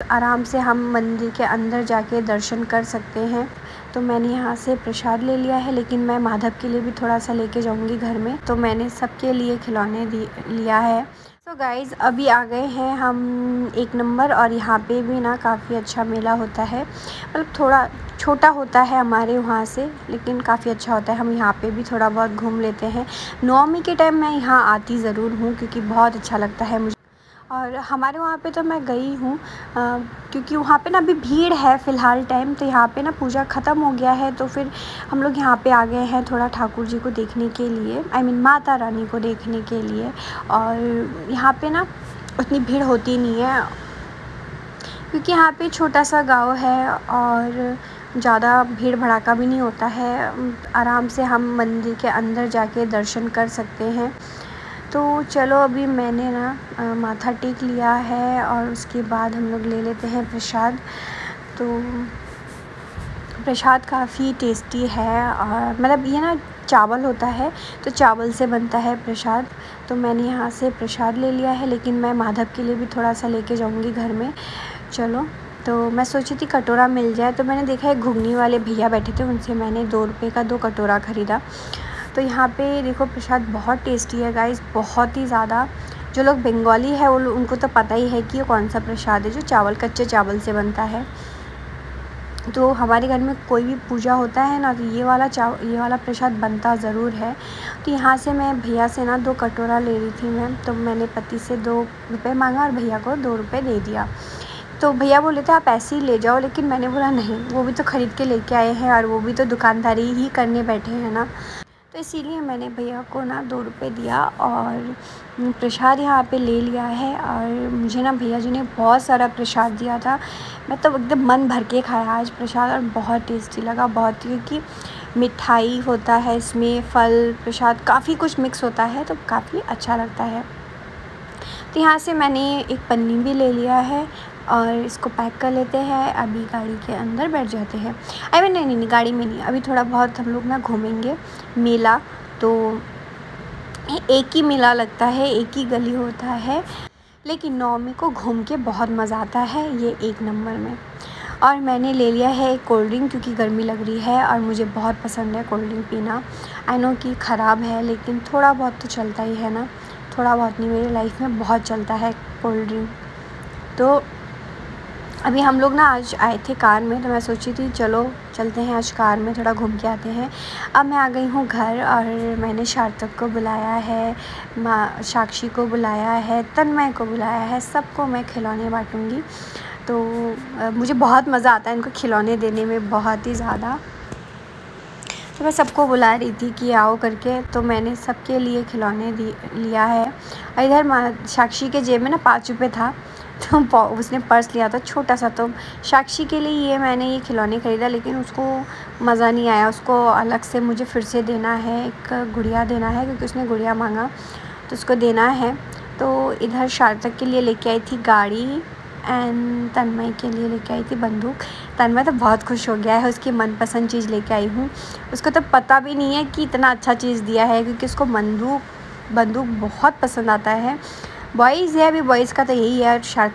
आराम से हम मंदिर के अंदर जाके दर्शन कर सकते हैं। तो मैंने यहाँ से प्रसाद ले लिया है, लेकिन मैं माधव के लिए भी थोड़ा सा लेके जाऊँगी घर में। तो मैंने सबके लिए खिलौने लिया है। तो गाइज़ अभी आ गए हैं हम एक नंबर और यहाँ पे भी ना काफ़ी अच्छा मेला होता है। मतलब थोड़ा छोटा होता है हमारे वहाँ से, लेकिन काफ़ी अच्छा होता है। हम यहाँ पे भी थोड़ा बहुत घूम लेते हैं। नौमी के टाइम मैं यहाँ आती ज़रूर हूँ, क्योंकि बहुत अच्छा लगता है मुझे। और हमारे वहाँ पे तो मैं गई हूँ क्योंकि वहाँ पे ना अभी भीड़ है फ़िलहाल टाइम तो यहाँ पे ना पूजा ख़त्म हो गया है तो फिर हम लोग यहाँ पे आ गए हैं थोड़ा ठाकुर जी को देखने के लिए आई I mean mean, Mata Rani को देखने के लिए और यहाँ पे ना उतनी भीड़ होती नहीं है क्योंकि यहाँ पे छोटा सा गाँव है और ज़्यादा भीड़ भड़ाका भी नहीं होता है आराम से हम मंदिर के अंदर जाके दर्शन कर सकते हैं। तो चलो अभी मैंने ना माथा टेक लिया है और उसके बाद हम लोग ले लेते हैं प्रसाद। तो प्रसाद काफ़ी टेस्टी है और मतलब ये ना चावल होता है तो चावल से बनता है प्रसाद। तो मैंने यहाँ से प्रसाद ले लिया है, लेकिन मैं माधव के लिए भी थोड़ा सा लेके जाऊँगी घर में। चलो तो मैं सोची थी कटोरा मिल जाए तो मैंने देखा है घुगनी वाले भैया बैठे थे, उनसे मैंने दो रुपये का दो कटोरा ख़रीदा। तो यहाँ पे देखो प्रसाद बहुत टेस्टी है गाइस बहुत ही ज़्यादा जो लोग बंगाली है वो उनको तो पता ही है कि ये कौन सा प्रसाद है जो चावल, कच्चे चावल से बनता है। तो हमारे घर में कोई भी पूजा होता है ना तो ये वाला चाव, ये वाला प्रसाद बनता ज़रूर है। तो यहाँ से मैं भैया से ना दो कटोरा ले रही थी मैं तो मैंने पति से दो रुपये मांगा और भैया को दो रुपये दे दिया। तो भैया बोले थे, आप ऐसे ही ले जाओ, लेकिन मैंने बोला, नहीं, वो भी तो ख़रीद के लेके आए हैं और वो भी तो दुकानदारी ही करने बैठे हैं ना। तो इसीलिए मैंने भैया को ना दो रुपये दिया और प्रसाद यहाँ पे ले लिया है और मुझे ना भैया जी ने बहुत सारा प्रसाद दिया था। मैं तो एकदम मन भर के खाया आज प्रसाद और बहुत टेस्टी लगा, बहुत क्योंकि मिठाई होता है इसमें, फल, प्रसाद काफ़ी कुछ मिक्स होता है तो काफ़ी अच्छा लगता है। तो यहाँ से मैंने एक पन्नी भी ले लिया है और इसको पैक कर लेते हैं। अभी गाड़ी के अंदर बैठ जाते हैं। आई मीन नहीं नहीं नहीं गाड़ी में नहीं। अभी थोड़ा बहुत हम लोग ना घूमेंगे मेला तो एक ही मेला लगता है, एक ही गली होता है, लेकिन नौमी को घूम के बहुत मज़ा आता है ये एक नंबर में। और मैंने ले लिया है कोल्ड ड्रिंक क्योंकि गर्मी लग रही है और मुझे बहुत पसंद है कोल्ड ड्रिंक पीना। आई नो कि ख़राब है, लेकिन थोड़ा बहुत तो चलता ही है ना। थोड़ा बहुत नहीं, मेरी लाइफ में बहुत चलता है कोल्ड ड्रिंक तो अभी हम लोग ना आज आए थे कार में तो मैं सोची थी, चलो चलते हैं आज कार में, थोड़ा घूम के आते हैं। अब मैं आ गई हूँ घर और मैंने सार्थक को बुलाया है, माँ साक्षी को बुलाया है, तन्मय को बुलाया है, सबको मैं खिलौने बांटूँगी। तो मुझे बहुत मज़ा आता है इनको खिलौने देने में, बहुत ही ज़्यादा। तो मैं सबको बुला रही थी कि आओ करके तो मैंने सबके लिए खिलौने लिया है। और इधर साक्षी के जेब में ना पाँच रुपये था तो उसने पर्स लिया था छोटा सा तो साक्षी के लिए ये मैंने ये खिलौने ख़रीदा, लेकिन उसको मज़ा नहीं आया। उसको अलग से मुझे फिर से देना है, एक गुड़िया देना है, क्योंकि उसने गुड़िया मांगा तो उसको देना है। तो इधर सार्थक के लिए लेके आई थी गाड़ी। एंड तन्मय के लिए लेके आई थी बंदूक। तन्मय तो बहुत खुश हो गया है, उसकी मनपसंद चीज़ लेके आई हूँ। उसको तो पता भी नहीं है कि इतना अच्छा चीज़ दिया है, क्योंकि उसको बंदूक बंदूक बहुत पसंद आता है। बॉयज़ है अभी बॉयज़ का तो यही है और शर्त